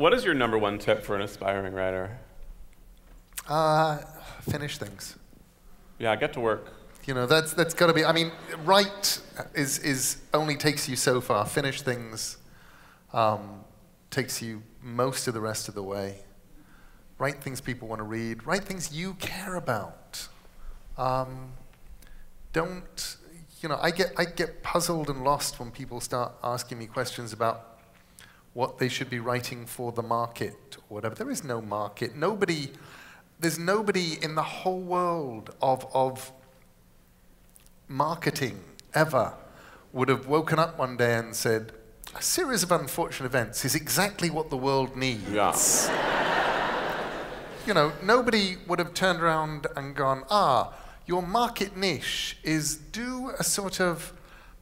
What is your number one tip for an aspiring writer? Uh, finish things. Yeah, get to work. You know, that's, that's got to be, I mean, write is, is only takes you so far. Finish things um, takes you most of the rest of the way. Write things people want to read. Write things you care about. Um, don't, you know, I get, I get puzzled and lost when people start asking me questions about what they should be writing for the market or whatever. There is no market. Nobody, there's nobody in the whole world of, of marketing ever would have woken up one day and said, a series of unfortunate events is exactly what the world needs. Yeah. you know, nobody would have turned around and gone, ah, your market niche is do a sort of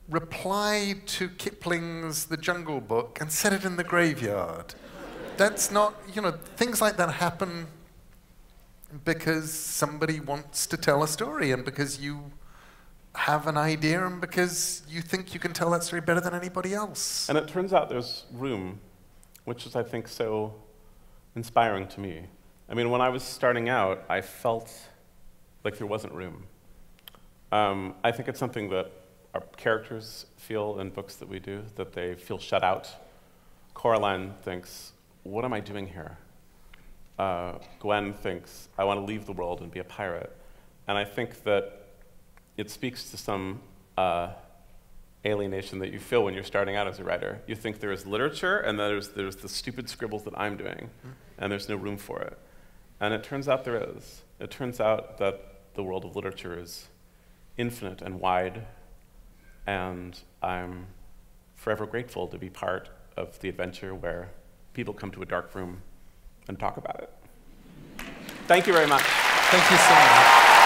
reply to Kipling's The Jungle Book and set it in the graveyard. That's not, you know, things like that happen because somebody wants to tell a story and because you have an idea and because you think you can tell that story better than anybody else. And it turns out there's room, which is, I think, so inspiring to me. I mean, when I was starting out, I felt like there wasn't room. Um, I think it's something that our characters feel in books that we do, that they feel shut out. Coraline thinks, what am I doing here? Uh, Gwen thinks, I want to leave the world and be a pirate. And I think that it speaks to some uh, alienation that you feel when you're starting out as a writer. You think there is literature, and there's, there's the stupid scribbles that I'm doing, mm. and there's no room for it. And it turns out there is. It turns out that the world of literature is infinite and wide, and I'm forever grateful to be part of the adventure where people come to a dark room and talk about it. Thank you very much. Thank you so much.